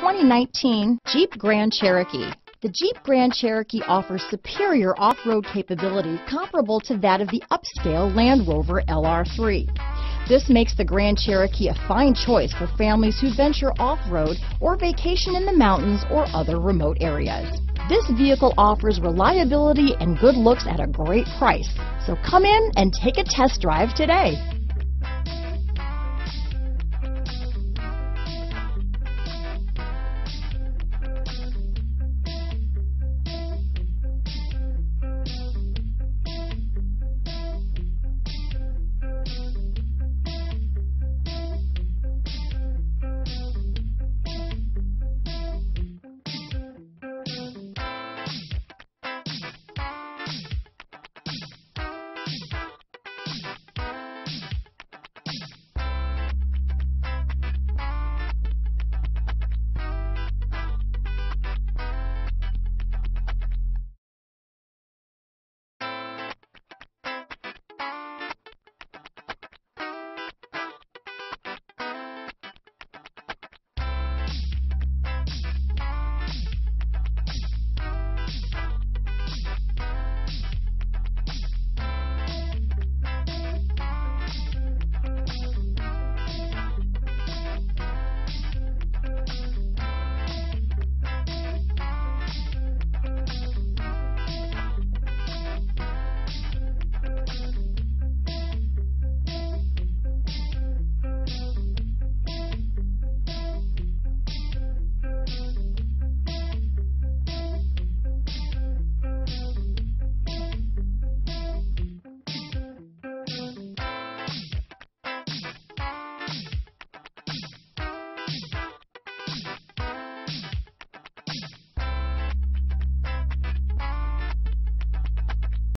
2019 Jeep Grand Cherokee. The Jeep Grand Cherokee offers superior off-road capability comparable to that of the upscale Land Rover LR3. This makes the Grand Cherokee a fine choice for families who venture off-road or vacation in the mountains or other remote areas. This vehicle offers reliability and good looks at a great price. So come in and take a test drive today.